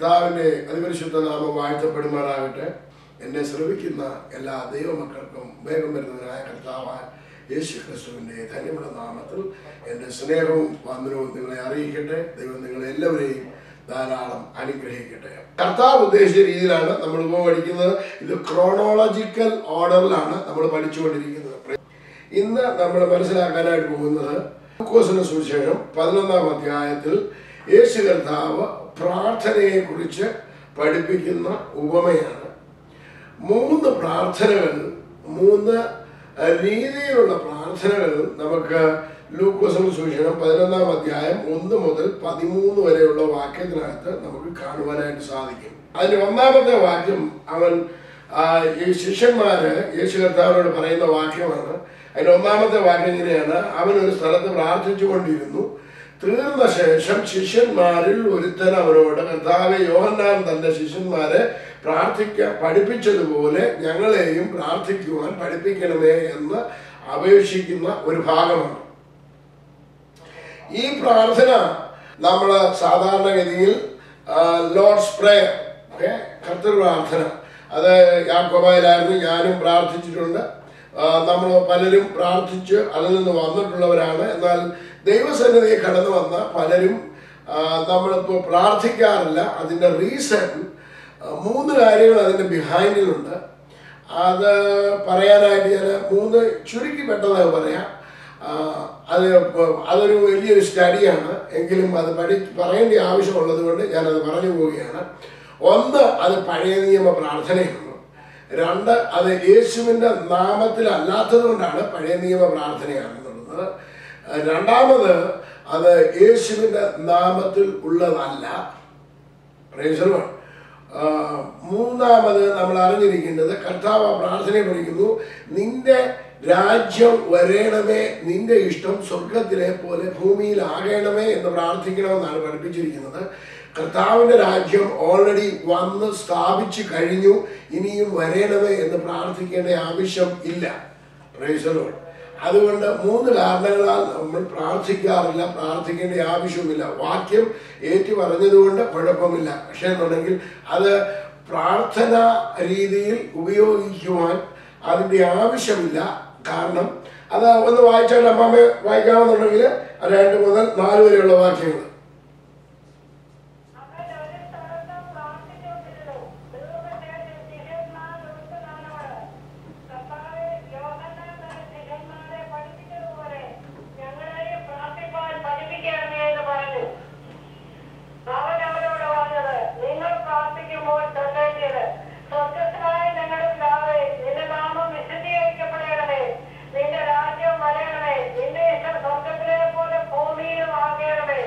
കർത്താവിന്റെ അതിപരിശുദ്ധ നാമം വാഴ്ത്തപ്പെടുമാറാകട്ടെ. എന്നെ ശ്രമിക്കുന്ന എല്ലാ ദൈവമക്കൾക്കും വേഗം വരുന്നതിനായ കർത്താവായ യേശു ക്രിസ്തുവിന്റെ ധന്യമുള്ള നാമത്തിൽ എന്റെ സ്നേഹവും വന്ദനവും നിങ്ങളെ അറിയിക്കട്ടെ. ദൈവം നിങ്ങളെ എല്ലാവരെയും ധാരാളം അനുഗ്രഹിക്കട്ടെ. കർത്താവ് ഉദ്ദേശിച്ച രീതിയിലാണ് നമ്മൾ ഇപ്പോൾ പഠിക്കുന്നത് ഇത് ക്രോണോളജിക്കൽ ഓർഡറിലാണ് നമ്മൾ പഠിച്ചുകൊണ്ടിരിക്കുന്നത്. ഇന്ന് നമ്മൾ മനസ്സിലാക്കാനായിട്ട് പോകുന്നത് ലൂക്കോസിന്റെ സുവിശേഷം പതിനൊന്നാം അധ്യായത്തിൽ യേശു കർത്താവ് പ്രാർത്ഥനയെ കുറിച്ച് പഠിപ്പിക്കുന്ന ഉപമയാണ്. മൂന്ന് പ്രാർത്ഥനകൾ മൂന്ന് രീതിയിലുള്ള പ്രാർത്ഥനകൾ നമുക്ക് ലൂക്കോസം സുവിശേഷം പതിനൊന്നാം അധ്യായം ഒന്ന് മുതൽ പതിമൂന്ന് വരെയുള്ള വാക്യത്തിനകത്ത് നമുക്ക് കാണുവാനായിട്ട് സാധിക്കും. അതിന് ഒന്നാമത്തെ വാക്യം അവൻ ഈ ശിഷ്യന്മാര് യേശു കർത്താവിനോട് പറയുന്ന വാക്യമാണ്. അതിന്റെ ഒന്നാമത്തെ വാക്യം ഇങ്ങനെയാണ്. അവൻ ഒരു സ്ഥലത്ത് പ്രാർത്ഥിച്ചു കൊണ്ടിരുന്നു തീർന്ന ശേഷം ശിഷ്യന്മാരിൽ ഒരുത്തൻ അവരോട് കർത്താവെ യോഹന്നാൻ തന്റെ ശിഷ്യന്മാരെ പ്രാർത്ഥിക്കാൻ പഠിപ്പിച്ചതുപോലെ ഞങ്ങളെയും പ്രാർത്ഥിക്കുവാൻ പഠിപ്പിക്കണമേ എന്ന് അപേക്ഷിക്കുന്ന ഒരു ഭാഗമാണ്. ഈ പ്രാർത്ഥന നമ്മൾ സാധാരണഗതിയിൽ ലോർഡ്സ് പ്രേയർ കർത്തൃ പ്രാർത്ഥന. അത് യാക്കോബായിലായിരുന്നു ഞാനും പ്രാർത്ഥിച്ചിട്ടുണ്ട്. നമ്മൾ പലരും പ്രാർത്ഥിച്ച് അതിൽ നിന്ന് വന്നിട്ടുള്ളവരാണ്. എന്നാൽ ദൈവസന്നിധിയെ കടന്നു വന്ന പലരും നമ്മളിപ്പോൾ പ്രാർത്ഥിക്കാറില്ല. അതിന്റെ റീസൺ മൂന്ന് കാര്യങ്ങൾ അതിന്റെ ബിഹൈൻഡിലുണ്ട് അത് പറയാനായിട്ട് ഞാൻ മൂന്ന് ചുരുക്കി പെട്ടെന്ന് പറയാം. അത് അതൊരു വലിയൊരു സ്റ്റഡിയാണ് എങ്കിലും അത് പഠി പറയേണ്ട ആവശ്യമുള്ളത് കൊണ്ട് ഞാനത് പറഞ്ഞു പോവുകയാണ്. ഒന്ന് അത് പഴയ നിയമ പ്രാർത്ഥനയാണ്. രണ്ട് അത് യേശുവിന്റെ നാമത്തിലല്ലാത്തത് കൊണ്ടാണ് പഴയ നിയമ പ്രാർത്ഥനയാണെന്നുള്ളത്. രണ്ടാമത് അത് യേശുവിന്റെ നാമത്തിൽ ഉള്ളതല്ല. മൂന്നാമത് നമ്മൾ അറിഞ്ഞിരിക്കേണ്ടത് കർത്താവ് പ്രാർത്ഥന പഠിക്കുന്നു നിന്റെ രാജ്യം വരേണമേ നിന്റെ ഇഷ്ടം സ്വർഗത്തിലെ പോലെ ഭൂമിയിലാകണമേ എന്ന് പ്രാർത്ഥിക്കണമെന്നാണ് പഠിപ്പിച്ചിരിക്കുന്നത്. കർത്താവിന്റെ രാജ്യം ഓൾറെഡി വന്ന് സ്ഥാപിച്ചു കഴിഞ്ഞു. ഇനിയും വരേണമേ എന്ന് പ്രാർത്ഥിക്കേണ്ട ആവശ്യം ഇല്ല. Lord. അതുകൊണ്ട് മൂന്ന് കാരണങ്ങളാൽ നമ്മൾ പ്രാർത്ഥിക്കാറില്ല പ്രാർത്ഥിക്കേണ്ട ആവശ്യവുമില്ല. വാക്യം ഏറ്റു പറഞ്ഞതുകൊണ്ട് കുഴപ്പമില്ല. പക്ഷേ എന്നുണ്ടെങ്കിൽ അത് പ്രാർത്ഥന രീതിയിൽ ഉപയോഗിക്കുവാൻ അതിന്റെ ആവശ്യമില്ല. കാരണം അത് ഒന്ന് വായിച്ചാൽ അമ്മാമ്മ വായിക്കാമെന്നുണ്ടെങ്കിൽ രണ്ട് മുതൽ നാല് വരെയുള്ള വാക്യങ്ങൾ അവൻ ഒരു സ്ഥലത്ത് പ്രാർത്ഥിച്ചുകൊണ്ടിരുന്നു. ദൈവശേഷം ശിഷ്യന്മാർ ഒരുത്തനവനോട്, കർത്താവേ, യോഹന്നാൻ തന്റെ ശിഷ്യന്മാരെ പഠിപ്പിച്ചതുപോലെ ഞങ്ങളെയും പ്രാർത്ഥിപ്പാൻ പഠിപ്പിക്കണമേ എന്ന് പറഞ്ഞു. അവൻ അവരോട് പറഞ്ഞത്, നിങ്ങൾ പ്രാർത്ഥിക്കുമ്പോൾ ചൊല്ലേണ്ടത്, സ്വർഗസ്ഥനായ ഞങ്ങളുടെ പിതാവേ, നിന്റെ നാമം വിശുദ്ധീകരിക്കപ്പെടണമേ. നിന്റെ രാജ്യം വരണമേ. നിന്റെ ഇഷ്ടം സ്വർഗത്തിലെ പോലെ ഭൂമിയിലും ആകണമേ.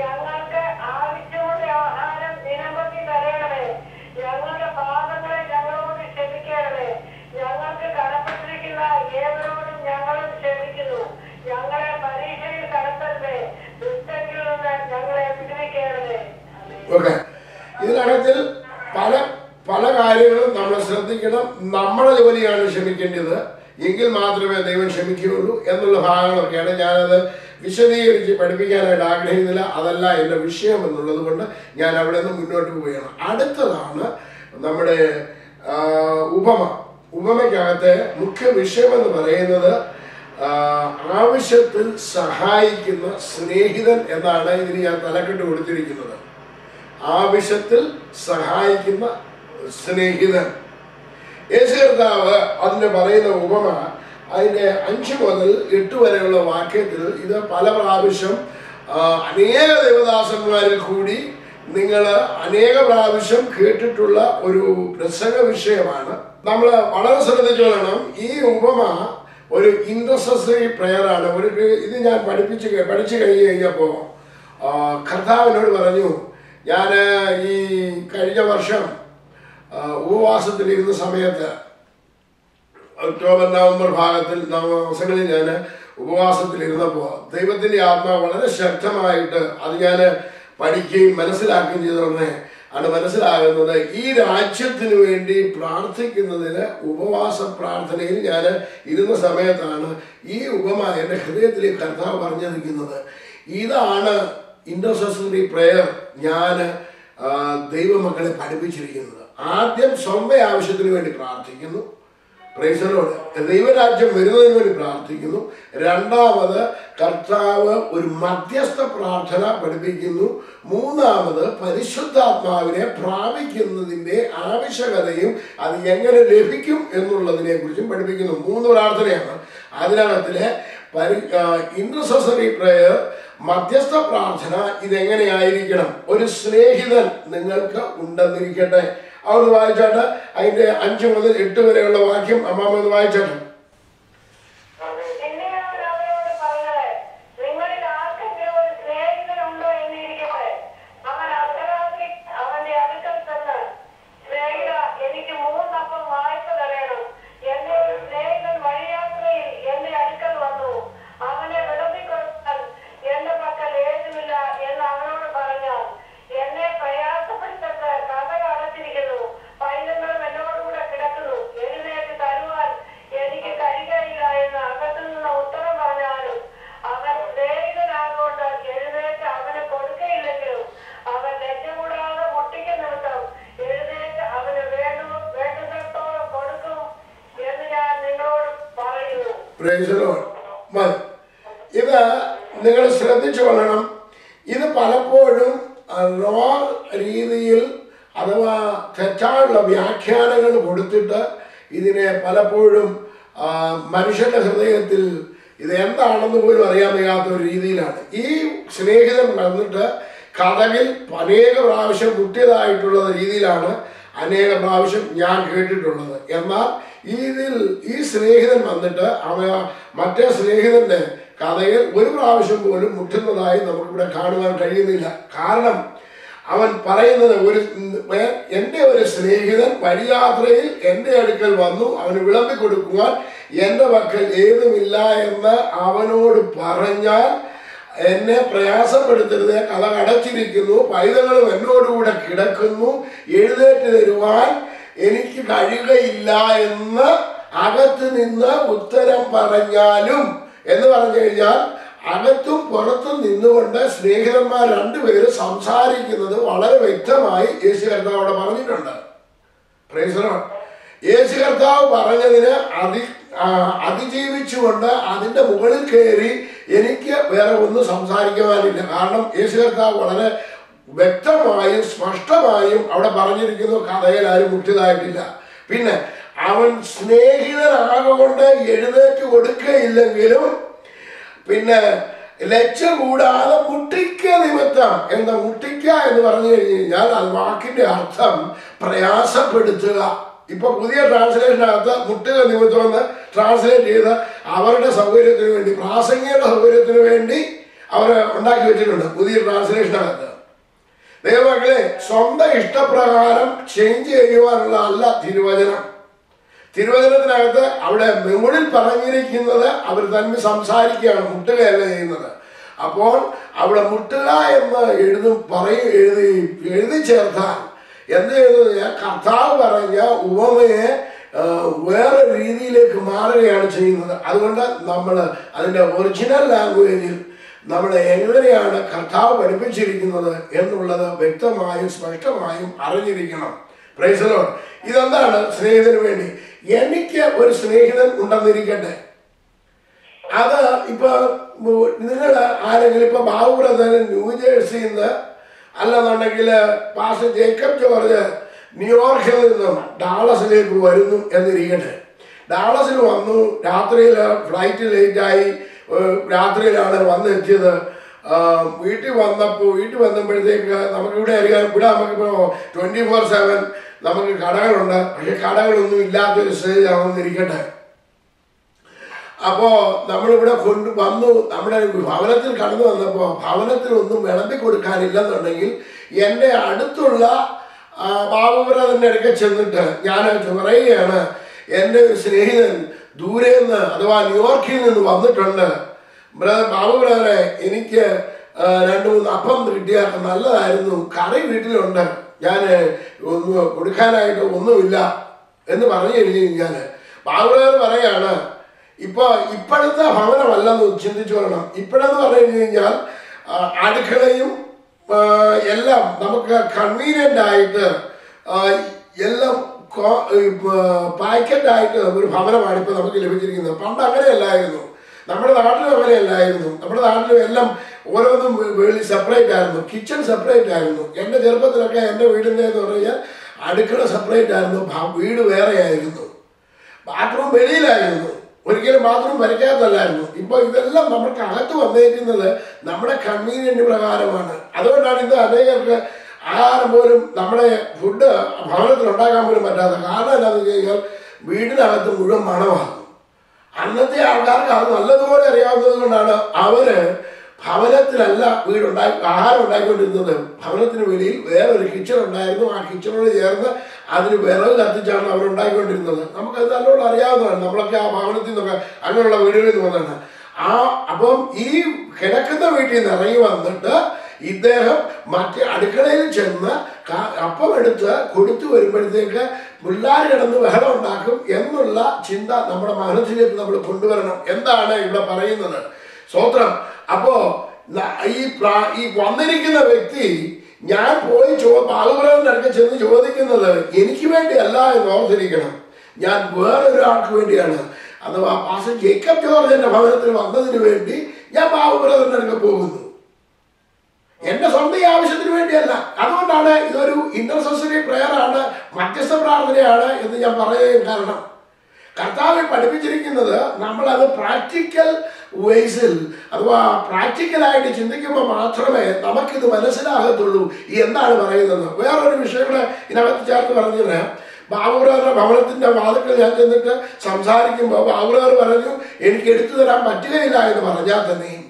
ഞങ്ങൾക്ക് ആവശ്യമുള്ള ആഹാരം ദിനംപ്രതി തരണമേ ഞങ്ങളുടെ പാപങ്ങളെ ഞങ്ങളോട് ക്ഷമിക്കണമേ ഞങ്ങൾക്ക് കടപ്പെട്ടിരിക്കുന്ന ഏവരോടും ഞങ്ങളും ക്ഷമിക്കുന്നു ഞങ്ങളെ പരീക്ഷയിൽ കടത്തരുതേ ദുഷ്ടങ്കിൽ നിന്ന് ഞങ്ങളെ വിടുവിക്കണമേ ഓക്കെ. ഇതിനകത്തിൽ പല പല കാര്യങ്ങളും നമ്മൾ ശ്രദ്ധിക്കണം. നമ്മുടെ ജോലിയാണ് ക്ഷമിക്കേണ്ടത്. എങ്കിൽ മാത്രമേ ദൈവം ക്ഷമിക്കുകയുള്ളൂ എന്നുള്ള ഭാഗങ്ങളൊക്കെയാണ് ഞാനത് വിശദീകരിച്ച് പഠിപ്പിക്കാനായിട്ട് ആഗ്രഹിക്കുന്നില്ല. അതല്ല എന്റെ വിഷയം എന്നുള്ളത് കൊണ്ട് ഞാൻ അവിടെ നിന്ന് മുന്നോട്ട് പോവുകയാണ്. അടുത്തതാണ് നമ്മുടെ ഉപമ. ഉപമയ്ക്കകത്തെ മുഖ്യ വിഷയം എന്ന് പറയുന്നത് ആവശ്യത്തിൽ സഹായിക്കുന്ന സ്നേഹിതൻ എന്നാണ് ഇതിന് ഞാൻ തലക്കെട്ട് കൊടുത്തിരിക്കുന്നത്. ആവശ്യത്തിൽ സഹായിക്കുന്ന സ്നേഹിതൻ. യേശു കർത്താവ് പറയുന്ന ഉപമ അതിന്റെ അഞ്ച് മുതൽ എട്ട് വരെയുള്ള വാക്യത്തിൽ ഇത് പല പ്രാവശ്യം അനേക ദേവദാസന്മാരിൽ കൂടി നിങ്ങൾ അനേക പ്രാവശ്യം കേട്ടിട്ടുള്ള ഒരു പ്രസംഗ വിഷയമാണ്. നമ്മൾ വളരെ ശ്രദ്ധിച്ചു വേണം. ഈ ഉപമ ഒരു ഇൻട്രസറി പ്രയറാണ്. ഒരു ഇത് ഞാൻ പഠിപ്പിച്ച് പഠിച്ചു കഴിഞ്ഞ് കഴിഞ്ഞപ്പോൾ കർത്താവിനോട് പറഞ്ഞു ഞാൻ ഈ കഴിഞ്ഞ വർഷം ഉപവാസത്തിലിരുന്ന സമയത്ത് ഒക്ടോബർ നവംബർ ഭാഗത്തിൽ മാസങ്ങളിൽ ഞാൻ ഉപവാസത്തിലിരുന്നപ്പോൾ ദൈവത്തിന്റെ ആത്മാവ് വളരെ ശക്തമായിട്ട് അത് ഞാൻ പഠിക്കുകയും മനസ്സിലാക്കുകയും ചെയ്തോടനെ ആണ് മനസ്സിലാകുന്നത് ഈ രാജ്യത്തിന് വേണ്ടി പ്രാർത്ഥിക്കുന്നതിന് ഉപവാസ പ്രാർത്ഥനയിൽ ഞാൻ ഇരുന്ന സമയത്താണ് ഈ ഉപമ എന്റെ ഹൃദയത്തിലേക്ക് കർത്താവ് പറഞ്ഞിരിക്കുന്നത്. ഇതാണ് ഇൻഡർസെസറി പ്രയർ ഞാൻ ദൈവമക്കളെ പഠിപ്പിച്ചിരിക്കുന്നത്. ആദ്യം സ്വന്തം ആവശ്യത്തിന് വേണ്ടി പ്രാർത്ഥിക്കുന്നു. ദൈവരാജ്യം വരുന്നതിന് വേണ്ടി പ്രാർത്ഥിക്കുന്നു. രണ്ടാമത് കർത്താവ് ഒരു മധ്യസ്ഥ പ്രാർത്ഥന പഠിപ്പിക്കുന്നു. മൂന്നാമത് പരിശുദ്ധാത്മാവിനെ പ്രാപിക്കുന്നതിന്റെ ആവശ്യകതയും അത് എങ്ങനെ ലഭിക്കും എന്നുള്ളതിനെ കുറിച്ചും പഠിപ്പിക്കുന്നു. മൂന്ന് പ്രാർത്ഥനയാണ്. അതിനകത്തിലെ പരി ഇൻട്രസറി പ്രയർ മധ്യസ്ഥ പ്രാർത്ഥന ഇതെങ്ങനെയായിരിക്കണം? ഒരു സ്നേഹിതൻ നിങ്ങൾക്ക് ഉണ്ടെന്നിരിക്കട്ടെ. അവിടെ വായിച്ചാട്ട് അതിന്റെ അഞ്ച് മുതൽ എട്ട് വരെയുള്ള വാക്യം അമ്മാമ വായിച്ചാട്ടെ പിന്നെ അവൻ അവരോട് പറഞ്ഞത് നിങ്ങളിൽ ആർക്കെങ്കിലും ഒരു സ്നേഹിതനുണ്ടോ എന്നിരിക്കട്ടെ അവൻ അർദ്ധരാത്രി അവന്റെ അടുക്കൽ ചെന്ന് സ്നേഹിത എനിക്ക് മൂന്നപ്പം വായ്പ തരയണം എന്റെ ഒരു സ്നേഹിതൻ വഴിയാത്രയിൽ എന്റെ അടുക്കൽ വന്നു അവനെ വിളമ്പിക്കൊടുത്താൽ എന്റെ പക്കൽ ഏതുമില്ല എന്ന് അവനോട് പറഞ്ഞാൽ എന്നെ പ്രയാസപ്പെടുത്തത് കഥ അടച്ചിരിക്കുന്നു പൈതങ്ങളും എന്നോടുകൂടെ കിടക്കുന്നു എഴുന്നേറ്റ് തരുവാൻ എനിക്ക് കഴിയുകയില്ല എന്ന് അകത്തു നിന്ന് ഉത്തരം പറഞ്ഞാലും അവൻ സ്നേഹിതനാകൊണ്ട് എഴുന്നേറ്റ് അവന് കൊടുക്കയില്ലെങ്കിലും അവൻ ലജ്ജ കൂടാതെ മുട്ടിക്ക നിമിത്തം എഴുന്നേറ്റ് അവന് വേണ്ടു വേണ്ടുന്നിടത്തോളം കൊടുക്കും എന്ന് ഞാൻ നിങ്ങളോട് പറയുന്നു Praise the Lord. മതി. ഇത് നിങ്ങൾ ശ്രദ്ധിച്ചു കൊള്ളണം ഇത് പലപ്പോഴും റോങ് രീതിയിൽ അഥവാ തെറ്റായുള്ള കൊടുത്തിട്ട് ഇതിനെ പലപ്പോഴും മനുഷ്യന്റെ ഹൃദയത്തിൽ ഇത് എന്താണെന്ന് പോലും അറിയാൻ വയ്യാത്ത ഒരു രീതിയിലാണ്. ഈ സ്നേഹിതൻ കടന്നിട്ട് കഥകിൽ അനേക പ്രാവശ്യം മുട്ടിയതായിട്ടുള്ള രീതിയിലാണ് അനേക പ്രാവശ്യം ഞാൻ കേട്ടിട്ടുള്ളത്. എന്നാൽ ഇതിൽ ഈ സ്നേഹിതൻ വന്നിട്ട് അവ മറ്റേ സ്നേഹിതന്റെ കഥയിൽ ഒരു പ്രാവശ്യം പോലും മുട്ടുന്നതായി നമുക്കിവിടെ കാണുവാൻ കഴിയുന്നില്ല. കാരണം അവൻ പറയുന്നത് ഒരു എന്റെ ഒരു സ്നേഹിതൻ വഴിയാത്രയിൽ എന്റെ അടുക്കൽ വന്നു അവന് വിളമ്പി കൊടുക്കുവാൻ എന്റെ പക്കൽ ഏതുമില്ല എന്ന് അവനോട് പറഞ്ഞാൽ എന്നെ പ്രയാസപ്പെടുത്തരുത് കഥ അടച്ചിരിക്കുന്നു പൈതകളും എന്നോടുകൂടെ കിടക്കുന്നു എഴുന്നേറ്റ് തരുവാൻ എനിക്ക് കഴിയുകയില്ല എന്ന് അകത്ത് നിന്ന് ഉത്തരം പറഞ്ഞാലും എന്ന് പറഞ്ഞു കഴിഞ്ഞാൽ അകത്തും പുറത്തും നിന്നുകൊണ്ട് സ്നേഹിതന്മാർ രണ്ടുപേരും സംസാരിക്കുന്നത് വളരെ വ്യക്തമായി യേശു കർത്താവ് അവിടെ പറഞ്ഞിട്ടുണ്ട്. യേശു കർത്താവ് പറഞ്ഞതിന് അതി അതിജീവിച്ചുകൊണ്ട് അതിന്റെ മുകളിൽ കയറി എനിക്ക് വേറെ ഒന്നും സംസാരിക്കുവാനില്ല. കാരണം യേശു കർത്താവ് വളരെ വ്യക്തമായും സ്പഷ്ടമായും അവിടെ പറഞ്ഞിരിക്കുന്നു കഥയിൽ ആരും മുട്ടിയതായിട്ടില്ല പിന്നെ അവൻ സ്നേഹിതനാകൊണ്ട് എഴുന്നേറ്റ് കൊടുക്കുകയില്ലെങ്കിലും പിന്നെ ലക്ഷ്യം കൂടാതെ മുട്ടിക്ക നിമിത്തം. എന്താ മുട്ടിക്ക എന്ന് പറഞ്ഞു കഴിഞ്ഞു കഴിഞ്ഞാൽ അത് വാക്കിന്റെ അർത്ഥം പ്രയാസപ്പെടുത്തുക. ഇപ്പൊ പുതിയ ട്രാൻസ്ലേഷനകത്ത് മുട്ടുക നിമിത്തം എന്ന് ട്രാൻസ്ലേറ്റ് ചെയ്ത് അവരുടെ സൗകര്യത്തിന് വേണ്ടി പ്രാസംഗികരുടെ സൗകര്യത്തിന് വേണ്ടി അവർ ഉണ്ടാക്കി വെച്ചിട്ടുണ്ട് പുതിയ ട്രാൻസ്ലേഷനകത്ത് ദൈവമക്കളെ സ്വന്തം ഇഷ്ടപ്രകാരം ചേഞ്ച് ചെയ്യുവാനുള്ള അല്ല തിരുവചനം. തിരുവചനത്തിനകത്ത് അവിടെ മുകളിൽ പറഞ്ഞിരിക്കുന്നത് അവർ തന്നെ സംസാരിക്കുകയാണ് മുട്ടുകയല്ല ചെയ്യുന്നത്. അപ്പോൾ അവിടെ മുട്ടുക എന്ന് എഴുതും പറയും എഴുതി എഴുതി ചേർത്താൽ എന്ത് ചെയ്തു? കർത്താവ് പറഞ്ഞ ഉപമയെ വേറെ രീതിയിലേക്ക് മാറുകയാണ് ചെയ്യുന്നത്. അതുകൊണ്ട് നമ്മൾ അതിന്റെ ഒറിജിനൽ ലാംഗ്വേജിൽ നമ്മൾ എങ്ങനെയാണ് കർത്താവ് പഠിപ്പിച്ചിരിക്കുന്നത് എന്നുള്ളത് വ്യക്തമായും സ്പഷ്ടമായും അറിഞ്ഞിരിക്കണം. പ്രൈസലോ ഇതെന്താണ് സ്നേഹിതന് വേണ്ടി? എനിക്ക് ഒരു സ്നേഹിതൻ ഉണ്ടെന്നിരിക്കട്ടെ. അത് ഇപ്പൊ നിങ്ങൾ ആരെങ്കിലും ഇപ്പൊ ബാബു ബ്രദർ ന്യൂജേഴ്സിയിൽ നിന്ന് അല്ലെന്നുണ്ടെങ്കിൽ പാസ് ജേക്കബ് ജോർജ് ന്യൂയോർക്കിൽ നിന്നും ഡാളസിലേക്ക് വരുന്നു എന്നിരിക്കട്ടെ. ഡാളസിൽ വന്നു രാത്രിയിൽ ഫ്ലൈറ്റ് ലേറ്റായി രാത്രിയിലാണ് വന്നെത്തിയത്. വീട്ടിൽ വന്നപ്പോൾ വീട്ടിൽ വന്നപ്പോഴത്തേക്ക് നമുക്കിവിടെ അറിയാം ഇവിടെ നമുക്കിപ്പോൾ ട്വന്റി ഫോർ സെവൻ നമുക്ക് കടകളുണ്ട്. പക്ഷെ കടകളൊന്നും ഇല്ലാത്തൊരു സ്റ്റേജ് ആവുന്നിരിക്കട്ടെ അപ്പോ നമ്മളിവിടെ കൊണ്ട് വന്നു നമ്മുടെ ഭവനത്തിൽ കടന്നു വന്നപ്പോൾ ഭവനത്തിൽ ഒന്നും വിളമ്പി കൊടുക്കാനില്ലെന്നുണ്ടെങ്കിൽ എന്റെ അടുത്തുള്ള ആ, ബാബുബ്രദറിന്റെ അടുക്ക ചെന്നിട്ട് ഞാൻ പറയുകയാണ്. എന്റെ ഒരു സ്നേഹിതൻ ദൂരെ നിന്ന് അഥവാ ന്യൂയോർക്കിൽ നിന്ന് വന്നിട്ടുണ്ട്. ബ്രദർ ബാബു എനിക്ക് രണ്ട് മൂന്ന് അപ്പം കിട്ടിയാൽ നല്ലതായിരുന്നു. കറി വീട്ടിലുണ്ട്. ഞാൻ കൊടുക്കാനായിട്ട് ഒന്നുമില്ല എന്ന് പറഞ്ഞു കഴിഞ്ഞ് കഴിഞ്ഞാൽ ബാബുലാർ പറയാണ് ഇപ്പൊ ഇപ്പോഴത്തെ ഭവനമല്ലെന്ന് ചിന്തിച്ചു വരണം. ഇപ്പോഴെന്ന് പറഞ്ഞു കഴിഞ്ഞാൽ അടുക്കളയും എല്ലാം നമുക്ക് കൺവീനിയന്റ് ആയിട്ട് എല്ലാം പാക്കറ്റ് ആയിട്ട് ഒരു ഭവനമാണ് ഇപ്പൊ നമുക്ക് ലഭിച്ചിരിക്കുന്നത്. പണ്ട് അങ്ങനെയല്ലായിരുന്നു. നമ്മുടെ നാട്ടിലും അങ്ങനെയല്ലായിരുന്നു. നമ്മുടെ നാട്ടിലും എല്ലാം ഓരോന്നും വെളി സെപ്പറേറ്റ് ആയിരുന്നു. കിച്ചൺ സെപ്പറേറ്റ് ആയിരുന്നു. എന്റെ ചെറുപ്പത്തിലൊക്കെ എന്റെ വീടിന്റെ എന്ന് പറഞ്ഞാൽ അടുക്കള സെപ്പറേറ്റ് ആയിരുന്നു. വീട് വേറെ ആയിരുന്നു ബാത്റൂം വെളിയിലായിരുന്നു. ഒരിക്കലും ബാത്റൂം വരയ്ക്കാത്തല്ലായിരുന്നു ഇപ്പോൾ ഇതെല്ലാം നമുക്ക് അകത്ത് വന്നേക്കുന്നത് നമ്മുടെ കൺവീനിയന്റ് പ്രകാരമാണ്. അതുകൊണ്ടാണ് ഇന്ന് അനേകർക്ക് ആഹാരം പോലും നമ്മുടെ ഫുഡ് ഭവനത്തിൽ ഉണ്ടാക്കാൻ പോലും പറ്റാത്ത കാരണം എന്താണെന്ന് വെച്ച് കഴിഞ്ഞാൽ വീടിനകത്ത് മുഴുവൻ മണമാകും. അന്നത്തെ ആൾക്കാർക്ക് അത് നല്ലതുപോലെ അറിയാവുന്നത് കൊണ്ടാണ് അവർ ഭവനത്തിലല്ല വീടുണ്ടായി ആഹാരം ഉണ്ടാക്കിക്കൊണ്ടിരുന്നത് ഭവനത്തിന് വെളിയിൽ വേറൊരു കിച്ചൺ ഉണ്ടായിരുന്നു. ആ കിച്ചണോട് ചേർന്ന് അതിന് വിറവ് കത്തിച്ചാണ് അവർ ഉണ്ടാക്കിക്കൊണ്ടിരുന്നത് നമുക്കത് നല്ലോണം അറിയാവുന്നതാണ്. നമ്മളൊക്കെ ആ ഭവനത്തിൽ നിന്നൊക്കെ അങ്ങനെയുള്ള വീടുകളിൽ വന്നതാണ്. ആ അപ്പം ഈ കിടക്കുന്ന വീട്ടിൽ നിന്ന് ഇറങ്ങി വന്നിട്ട് ഇദ്ദേഹം മറ്റേ അടുക്കളയിൽ ചെന്ന് അപ്പം എടുത്ത് കൊടുത്തു വരുമ്പോഴത്തേക്ക് പിള്ളേർ കിടന്ന് ബഹളം ഉണ്ടാക്കും എന്നുള്ള ചിന്ത നമ്മുടെ മനസ്സിലേക്ക് നമ്മൾ കൊണ്ടുവരണം. എന്താണ് ഇവിടെ പറയുന്നത്? സ്വത്രം അപ്പോ ഈ ഈ വന്നിരിക്കുന്ന വ്യക്തി ഞാൻ പോയി ചോ ബാലപുരത്തിന്റെ അടുക്ക ചെന്ന് ചോദിക്കുന്നത് എനിക്ക് വേണ്ടിയല്ല എന്ന് ഓർത്തിരിക്കണം. ഞാൻ വേറൊരാൾക്ക് വേണ്ടിയാണ്. അഥവാ പാസ്റ്റർ ജേക്കബ് ജോർജിന്റെ ഭവനത്തിൽ വന്നതിന് വേണ്ടി ഞാൻ ബാബുബ്രദറിന്റെ അടുക്ക പോകുന്നു. എന്റെ സ്വന്തം ഈ ആവശ്യത്തിന് വേണ്ടിയല്ല. അതുകൊണ്ടാണ് ഇതൊരു ഇന്റർസെസറി പ്രയർ ആണ് മധ്യസ്ഥ പ്രാർത്ഥനയാണ് എന്ന് ഞാൻ പറയുകയും കാരണം. കർത്താവ് പഠിപ്പിച്ചിരിക്കുന്നത് നമ്മളത് പ്രാക്ടിക്കൽ വേസിൽ അഥവാ പ്രാക്ടിക്കലായിട്ട് ചിന്തിക്കുമ്പോൾ മാത്രമേ നമുക്കിത് മനസ്സിലാകത്തുള്ളൂ എന്താണ് പറയുന്നത്. വേറൊരു വിഷയം കൂടെ ഇതിനകത്ത് ചേർത്ത് പറഞ്ഞത് ബാബുറാറിന്റെ ഭവനത്തിന്റെ വാതുക്കൾ ഞാൻ ചെന്നിട്ട് സംസാരിക്കുമ്പോൾ ബാബുറാർ പറഞ്ഞു എനിക്ക് എടുത്തു തരാൻ പറ്റുകയില്ല എന്ന് പറഞ്ഞാൽ തന്നെയും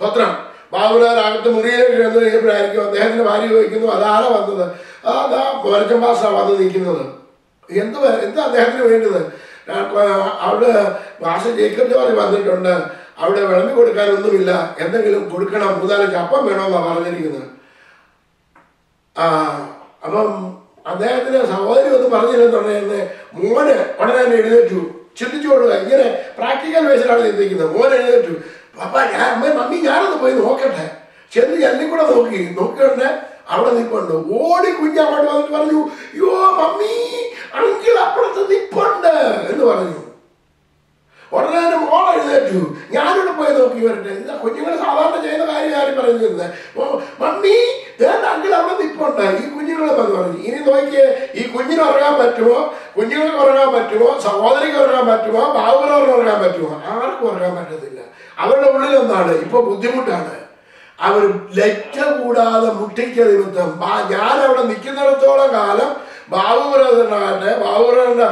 സ്വത്രം. ബാബുരാനകത്ത് മുറിയിലേക്ക് ചെന്ന് കഴിഞ്ഞപ്പോഴായിരിക്കും അദ്ദേഹത്തിന്റെ ഭാര്യ ചോദിക്കുന്നു അതാണ് വന്നത്? അതാ മോരച്ചൻ പാസ്റ്റാണ് വന്ന് നിൽക്കുന്നത്. എന്ത് എന്താ അദ്ദേഹത്തിന് വേണ്ടത്? അവിടെ ഭാഷ ജേക്കബ് പറഞ്ഞ് വന്നിട്ടുണ്ട്. അവിടെ വിളമ്പി കൊടുക്കാനൊന്നുമില്ല. എന്തെങ്കിലും കൊടുക്കണം മൂന്നാലഞ്ച് അപ്പം വേണമെന്നാണ് പറഞ്ഞിരിക്കുന്നത്. അപ്പം അദ്ദേഹത്തിന് സഹോദരി ഒന്ന് പറഞ്ഞില്ലെന്നുണ്ടെന്ന് മോന് ഉടനെ തന്നെ എഴുന്നേറ്റു. കൊടുക്കുക ഇങ്ങനെ പ്രാക്ടിക്കൽ വേസിലാണ് ചിന്തിക്കുന്നത്. മോൻ എഴുന്നേറ്റു. പപ്പ ഞാൻ അമ്മ മമ്മി ഞാനൊന്ന് പോയി നോക്കട്ടെ. ചെന്ന് എല്ലാം കൂടെ നോക്കി. നോക്കിയോണ്ട് അവിടെ നിൽപ്പുണ്ട്. ഓടി കുഞ്ഞങ്ങോട്ട് വന്നിട്ട് പറഞ്ഞു യോ മമ്മി അങ്കിൾ അപ്പുറത്ത് നിപ്പുണ്ട് എന്ന് പറഞ്ഞു. ഉടനെ തന്നെ മോൾ എഴുന്നേറ്റു. ഞാനിവിടെ പോയി നോക്കി വരട്ടെ. ഇതാ കുഞ്ഞുങ്ങൾ സാധാരണ ചെയ്യുന്ന കാര്യം ആരും പറയുന്നത് മമ്മി വേണ്ട അങ്കിൾ അവിടെ നിപ്പുണ്ട്. ഈ കുഞ്ഞുങ്ങളെ പറഞ്ഞു പറഞ്ഞു. ഇനി നോക്കിയേ ഈ കുഞ്ഞിന് ഉറങ്ങാൻ പറ്റുമോ? കുഞ്ഞുങ്ങൾക്ക് ഉറങ്ങാൻ പറ്റുമോ? സഹോദരിക്ക് ഉറങ്ങാൻ പറ്റുമോ? ബാബുറവറിന് ഉറങ്ങാൻ പറ്റുമോ? ആർക്കും ഉറങ്ങാൻ പറ്റത്തില്ല. അവരുടെ ഉള്ളിൽ ഒന്നാണ് ഇപ്പൊ ബുദ്ധിമുട്ടാണ്. അവർ ലജ്ജ കൂടാതെ മുട്ടിക്ക നിമിത്തം ഞാൻ അവിടെ നിൽക്കുന്നിടത്തോളം കാലം ബാബുപുരത്തിനാകട്ടെ ബാബുപുരന്റെ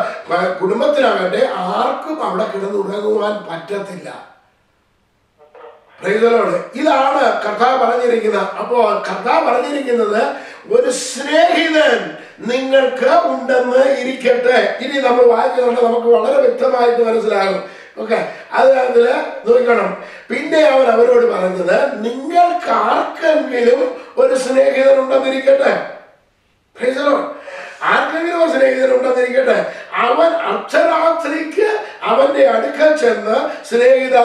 കുടുംബത്തിനാകട്ടെ ആർക്കും അവിടെ കിടന്നുറങ്ങുവാൻ പറ്റത്തില്ല. പ്രൈതലോട് ഇതാണ് കഥ പറഞ്ഞിരിക്കുന്നത്. അപ്പോ കഥ പറഞ്ഞിരിക്കുന്നത് ഒരു സ്നേഹിതൻ നിങ്ങൾക്ക് ഉണ്ടെന്ന് ഇരിക്കട്ടെ. ഇനി നമ്മൾ വായിക്കുന്നുണ്ട് നമുക്ക് വളരെ വ്യക്തമായിട്ട് മനസ്സിലാകും. ഓക്കെ അതിനകത്തിൽ നോക്കണം. പിന്നെ അവൻ അവരോട് പറഞ്ഞത് നിങ്ങൾക്ക് ആർക്കെങ്കിലും ഒരു സ്നേഹിതൻ ഉണ്ടെന്നിരിക്കട്ടെ പ്രൈസലോട്. ആർക്കെങ്കിലും ഒരു അവൻ അർദ്ധരാത്രിക്ക് അവന്റെ അടുക്കൽ ചെന്ന് സ്നേഹിത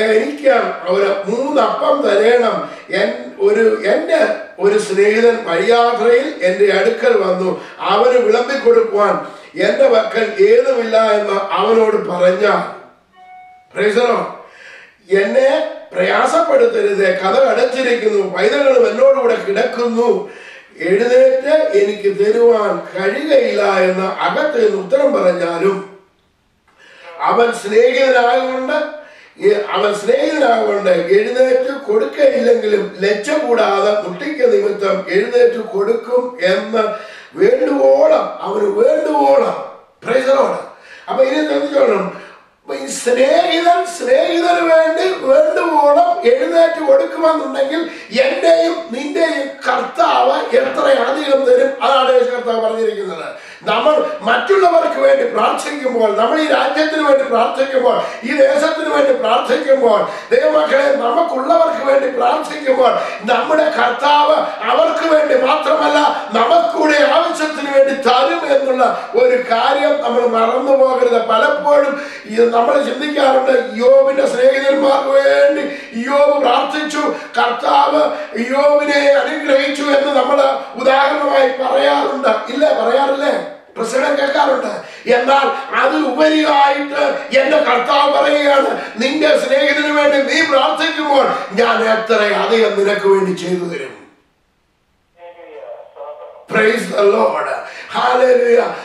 എനിക്ക് ഒരു മൂന്നപ്പം തരേണം. എൻ ഒരു എന്റെ ഒരു സ്നേഹിതൻ വഴിയാത്രയിൽ എന്റെ അടുക്കൽ വന്നു. അവന് വിളമ്പി കൊടുക്കുവാൻ എന്റെ പക്കൽ ഏതുമില്ല എന്ന് അവനോട് പറഞ്ഞ Praise എന്നെ പ്രയാസപ്പെടുത്തരുത് കഥ അടച്ചിരിക്കുന്നു പൈതകളും എന്നോടുകൂടെ കിടക്കുന്നു. എഴുന്നേറ്റ് എനിക്ക് തരുവാൻ കഴിയുകയില്ല എന്ന് അകത്ത് നിന്ന് ഉത്തരം പറഞ്ഞാലും അവൻ സ്നേഹിതനായതുകൊണ്ട് അവൻ സ്നേഹിതനാകൊണ്ട് എഴുന്നേറ്റ് കൊടുക്കയില്ലെങ്കിലും ലജ്ജ കൂടാതെ മുട്ടിക്ക നിമിത്തം എഴുന്നേറ്റ് കൊടുക്കും എന്ന് വേണ്ടുവോളം അവന് വേണ്ടുവോളം. പ്രൈസറോട് അപ്പൊ ഇനി ഈ സ്നേഹിതൻ സ്നേഹിതന് വേണ്ടി വേണ്ടുവോളം എഴുന്നേറ്റ് കൊടുക്കുമെന്നുണ്ടെങ്കിൽ എന്റെയും നിന്റെയും കർത്താവ് എത്ര അധികം തരും? അതാണ് കർത്താവ് പറഞ്ഞിരിക്കുന്നത്. നമ്മൾ മറ്റുള്ളവർക്ക് വേണ്ടി പ്രാർത്ഥിക്കുമ്പോൾ നമ്മൾ ഈ രാജ്യത്തിന് വേണ്ടി പ്രാർത്ഥിക്കുമ്പോൾ ഈ ദേശത്തിന് വേണ്ടി പ്രാർത്ഥിക്കുമ്പോൾ ദൈവമക്കളെ നമുക്കുള്ളവർക്ക് വേണ്ടി പ്രാർത്ഥിക്കുമ്പോൾ നമ്മുടെ കർത്താവ് അവർക്ക് വേണ്ടി മാത്രമല്ല നമുക്കൂടെ ആവശ്യത്തിന് വേണ്ടി തരും എന്നുള്ള ഒരു കാര്യം നമ്മൾ മറന്നു പോകരുത്. പലപ്പോഴും നമ്മൾ ചിന്തിക്കാറുണ്ട് യോബിന്റെ സ്നേഹിതന്മാർക്ക് വേണ്ടി യോബ് പ്രാർത്ഥിച്ചു കർത്താവ് യോബിനെ അനുഗ്രഹിച്ചു എന്ന് നമ്മൾ ഉദാഹരണമായി പറയാറുണ്ട്. ഇല്ലേ? പറയാറില്ലേ? പ്രസിഡന്റ് കേൾക്കാറുണ്ട്. എന്നാൽ അത് ഉപരിയായിട്ട് എന്റെ കർത്താവ് പറയുകയാണ് നിന്റെ സ്നേഹിതന് വേണ്ടി നീ പ്രാർത്ഥിക്കുമ്പോൾ ഞാൻ എത്ര അധികം നിനക്ക് വേണ്ടി ചെയ്തു തരും. പ്രൈസ് ദ ലോഡ്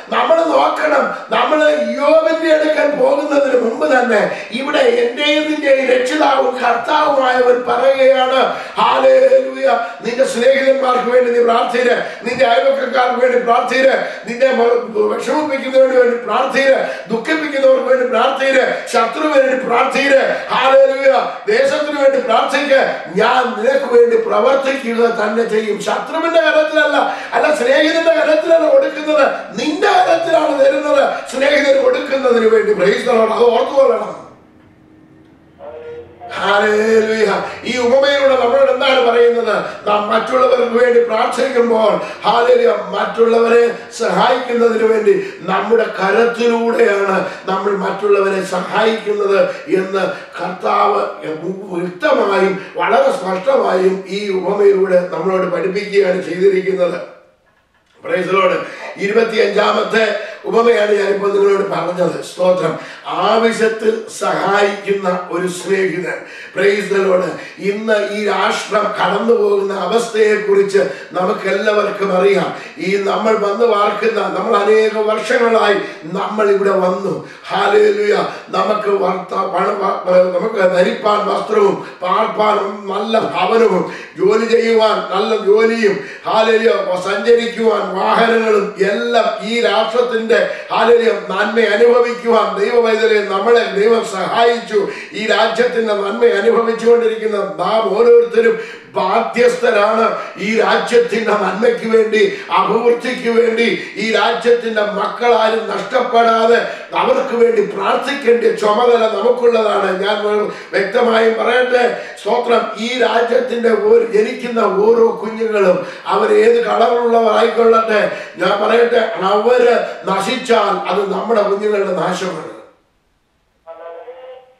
നമ്മൾ നോക്കണം. നമ്മൾ യോബിന്റെ അടുക്കൽ പോകുന്നതിന് മുമ്പ് തന്നെ ഇവിടെ എന്റെയും നിന്റെയും രക്ഷിതാവും കർത്താവുമായവൻ പറയുകയാണ്. ഹാലേലൂയ നിന്റെ സ്നേഹിതന്മാർക്ക് വേണ്ടി നീ പ്രാർത്ഥിര്. നിന്റെ അയൽവക്കക്കാർക്ക് വേണ്ടി പ്രാർത്ഥിര്. നിന്നെ മ- വിഷമിപ്പിക്കുന്നവർക്ക് വേണ്ടി പ്രാർത്ഥിര്. ദുഃഖിപ്പിക്കുന്നവർക്ക് വേണ്ടി പ്രാർത്ഥിര്. ശത്രു വേണ്ടി പ്രാർത്ഥിര്. ഹാലേലൂയ ദേശത്തിന് വേണ്ടി പ്രാർത്ഥിക്ക്. ഞാൻ നിനക്ക് വേണ്ടി പ്രവർത്തിക്കുക തന്നെ ചെയ്യും. ശത്രുവിന്റെ കാര്യത്തിലല്ല. അല്ല സ്നേഹിതന്റെ കരത്തിലാണ് കൊടുക്കുന്നത്. നിന്റെ കരത്തിലാണ് തരുന്നത്. സ്നേഹിതന് കൊടുക്കുന്നതിന് വേണ്ടി പ്രഹിച്ചതാണ് അത് ഓർത്തുകൊള്ളണം. ഈ ഉപമയിലൂടെ നമ്മളോട് എന്താണ് പറയുന്നത്? നാം മറ്റുള്ളവർക്ക് വേണ്ടി പ്രാർത്ഥിക്കുമ്പോൾ ഹാലേലിയ മറ്റുള്ളവരെ സഹായിക്കുന്നതിന് വേണ്ടി നമ്മുടെ കരത്തിലൂടെയാണ് നമ്മൾ മറ്റുള്ളവരെ സഹായിക്കുന്നത് എന്ന് കർത്താവ് വ്യക്തമായും വളരെ സ്പഷ്ടമായും ഈ ഉപമയിലൂടെ നമ്മളോട് പഠിപ്പിക്കുകയാണ് ചെയ്തിരിക്കുന്നത്. ഇരുപത്തിയഞ്ചാമത്തെ ഉപമയാണ് ഞാനിപ്പോൾ നിങ്ങളോട് പറഞ്ഞത്. സ്തോത്രം. ആവശ്യത്തിൽ സഹായിക്കുന്ന ഒരു സ്നേഹിതൻ. പ്രൈസലോട് ഇന്ന് ഈ രാഷ്ട്രം കടന്നു പോകുന്ന അവസ്ഥയെക്കുറിച്ച് നമുക്ക് എല്ലാവർക്കും അറിയാം. ഈ നമ്മൾ വന്ന് വാർക്കുന്ന നമ്മൾ അനേക വർഷങ്ങളായി നമ്മൾ ഇവിടെ വന്നു. ഹാലേലുയ നമുക്ക് നമുക്ക് ധരിപ്പാൻ വസ്ത്രവും പാർപ്പാൻ നല്ല ഭവനവും ജോലി ചെയ്യുവാൻ നല്ല ജോലിയും ഹാലേലിയ സഞ്ചരിക്കുവാൻ വാഹനങ്ങളും എല്ലാം ഈ രാഷ്ട്രത്തിന്റെ ആലയം നന്മ അനുഭവിക്കുവാൻ ദൈവവൈദ്യരെ നമ്മളെ ദൈവം സഹായിച്ചു. ഈ രാജ്യത്തിന്റെ നന്മ അനുഭവിച്ചുകൊണ്ടിരിക്കുന്ന നാം ഓരോരുത്തരും ബാധ്യസ്ഥരാണ്. ഈ രാജ്യത്തിന്റെ നന്മയ്ക്ക് വേണ്ടി അഭിവൃദ്ധിക്ക് വേണ്ടി ഈ രാജ്യത്തിന്റെ മക്കളാരും നഷ്ടപ്പെടാതെ അവർക്ക് വേണ്ടി പ്രാർത്ഥിക്കേണ്ട ചുമതല നമുക്കുള്ളതാണ്. ഞാൻ വ്യക്തമായി പറയട്ടെ സ്തോത്രം. ഈ രാജ്യത്തിന്റെ ജനിക്കുന്ന ഓരോ കുഞ്ഞുങ്ങളും അവർ ഏത് കളറുള്ളവരായിക്കൊള്ളട്ടെ ഞാൻ പറയട്ടെ അവർ നശിച്ചാൽ അത് നമ്മുടെ കുഞ്ഞുങ്ങളുടെ നാശമാണ്.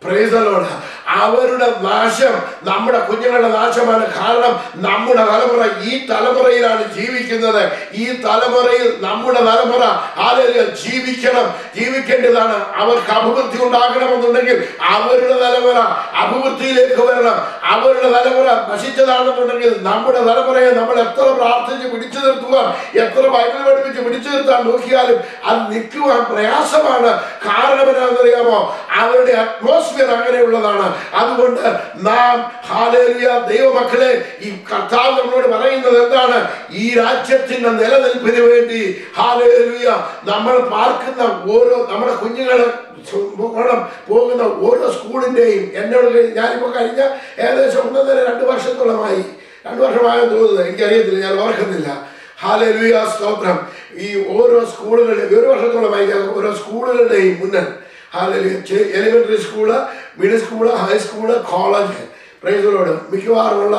പ്രൈസലോട് അവരുടെ നാശം നമ്മുടെ കുഞ്ഞുങ്ങളുടെ നാശമാണ്. കാരണം നമ്മുടെ തലമുറ ഈ തലമുറയിലാണ് ജീവിക്കുന്നത്. ഈ തലമുറയിൽ നമ്മുടെ തലമുറ ആളുകൾ ജീവിക്കണം. ജീവിക്കേണ്ടതാണ്. അവർക്ക് അഭിവൃദ്ധി ഉണ്ടാകണമെന്നുണ്ടെങ്കിൽ അവരുടെ തലമുറ അഭിവൃദ്ധിയിലേക്ക് വരണം. അവരുടെ തലമുറ നശിച്ചതാണെന്നുണ്ടെങ്കിൽ നമ്മുടെ തലമുറയെ നമ്മൾ എത്ര പ്രാർത്ഥിച്ച് പിടിച്ചു നിർത്തുവാൻ എത്ര ബൈബിൾ പഠിപ്പിച്ച് പിടിച്ചു നിർത്താൻ നോക്കിയാലും അത് നിൽക്കുവാൻ പ്രയാസമാണ്. കാരണം എന്താണെന്നറിയാമോ? അവരുടെ അറ്റ്മോസ്ഫിയർ അങ്ങനെയുള്ളതാണ്. അതുകൊണ്ട് നാം ഹാലേലിയ ദൈവമക്കളെ ഈ കർത്താവ് നമ്മളോട് പറയുന്നത് എന്താണ്? ഈ രാജ്യത്തിന്റെ നിലനിൽപ്പിന് വേണ്ടി ഹാലേലിയ നമ്മൾ പാർക്കുന്ന ഓരോ നമ്മുടെ കുഞ്ഞുങ്ങളെ പോകുന്ന ഓരോ സ്കൂളിന്റെയും എന്നോട് ഞാനിപ്പോ കഴിഞ്ഞ ഏകദേശം ഒന്നര രണ്ട് വർഷത്തോളമായി. രണ്ട് വർഷമായെന്ന് തോന്നുന്നത് എനിക്കറിയത്തില്ല ഞാൻ ഓർക്കുന്നില്ല. ഹാലലുയ സ്തോത്രം. ഈ ഓരോ സ്കൂളുകളുടെ ഒരു വർഷത്തോളമായി ഓരോ സ്കൂളുകളുടെയും മുന്നിൽ elementary school middle school high school college പ്രൈസലോട് മിക്കവാറുമുള്ള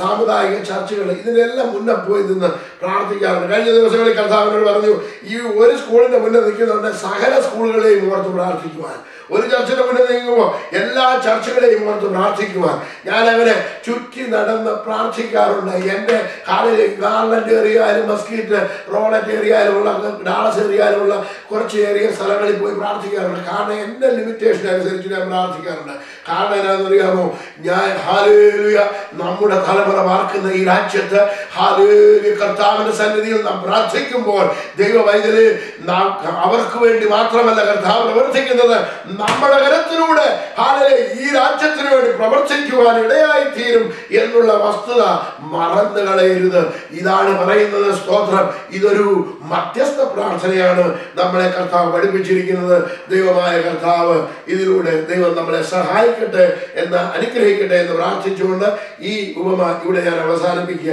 സാമുദായിക ചർച്ചകൾ ഇതിനെല്ലാം മുന്നേ പോയി നിന്ന് പ്രാർത്ഥിക്കാറുണ്ട്. കഴിഞ്ഞ ദിവസങ്ങളിൽ കർത്താവിനോട് പറഞ്ഞു ഈ ഒരു സ്കൂളിന്റെ മുന്നേ നിൽക്കുന്നുണ്ട് സകല സ്കൂളുകളെയും ഓർത്ത് പ്രാർത്ഥിക്കുവാൻ. ഒരു ചർച്ചയുടെ മുന്നേ നീങ്ങുമ്പോൾ എല്ലാ ചർച്ചകളെയും ഓർത്ത് പ്രാർത്ഥിക്കുവാൻ. ഞാൻ അവരെ ചുറ്റി നടന്ന് പ്രാർത്ഥിക്കാറുണ്ട്. എന്റെ കാലിൽ ഗാർലൻഡ് ഏറിയാലും മസ്കീറ്റ് റോളറ്റ് ഏറിയാലുമുള്ള ഡാളസ് ഏറിയാലുമുള്ള കുറച്ച് ഏറിയ സ്ഥലങ്ങളിൽ പോയി പ്രാർത്ഥിക്കാറുണ്ട്. കാരണം എന്റെ ലിമിറ്റേഷൻ അനുസരിച്ച് ഞാൻ പ്രാർത്ഥിക്കാറുണ്ട്. കാരണം എന്നാണെന്നറിയാമോ ഞാൻ ഹാലേലുയ നമ്മുടെ തലമുറ വാർക്കുന്ന ഈ രാജ്യത്ത് ഹാലേലു കർത്താവിന്റെ സന്നിധിയിൽ നാം പ്രാർത്ഥിക്കുമ്പോൾ ദൈവവൈദ്യര് നാം അവർക്ക് വേണ്ടി മാത്രമല്ല കർത്താവ് പ്രവർത്തിക്കുന്നത് നമ്മുടെ കരത്തിലൂടെ ഹാലലെ ഈ രാജ്യത്തിന് വേണ്ടി പ്രവർത്തിക്കുവാൻ ഇടയായി തീരും എന്നുള്ള വസ്തുത മറന്നു കളയരുത്. ഇതാണ് പറയുന്നത് സ്തോത്രം. ഇതൊരു മധ്യസ്ഥ പ്രാർത്ഥനയാണ് നമ്മളെ കർത്താവ് പഠിപ്പിച്ചിരിക്കുന്നത്. ദൈവമായ കർത്താവ് ഇതിലൂടെ ദൈവം നമ്മളെ സഹായിക്കട്ടെ എന്ന് അനുഗ്രഹിക്കട്ടെ എന്ന് പ്രാർത്ഥിച്ചുകൊണ്ട് ഈ ഉപമ ഇവിടെ ഞാൻ അവസാനിപ്പിക്കുക